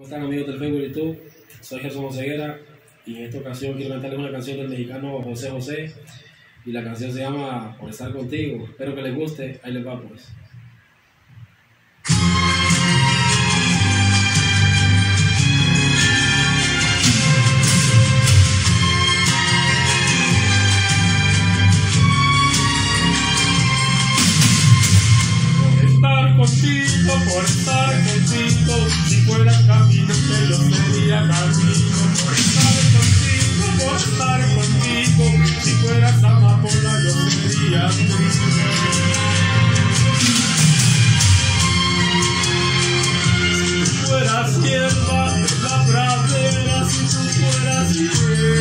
¿Cómo están amigos del Facebook y YouTube? Soy Jesús Ceguera y en esta ocasión quiero cantarles una canción del mexicano José José y la canción se llama Por estar contigo. Espero que les guste, ahí les va pues. Por estar contigo, por estar contigo, fuera camino te lo sería camino. Por estar contigo, por estar contigo, si fueras amapola yo sería Si fueras hierba la pradera, si tú fueras hierba.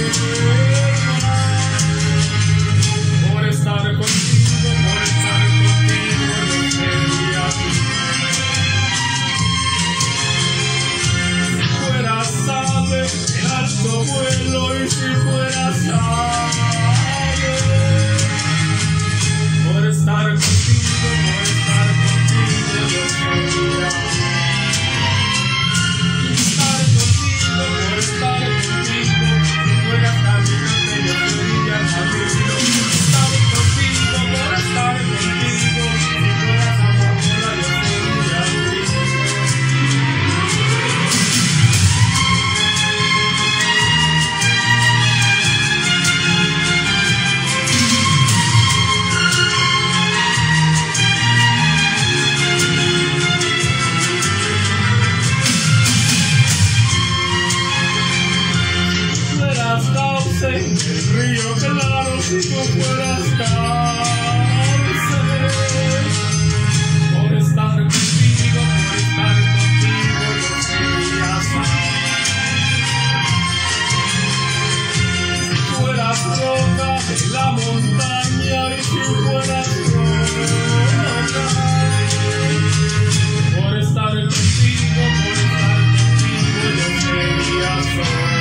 Río claro si tú fueras cauce. Por estar contigo, por estar contigo, yo sería sal. Si fueras roca de la montaña y si fueras roca. Por estar contigo, por estar contigo, yo sería sol.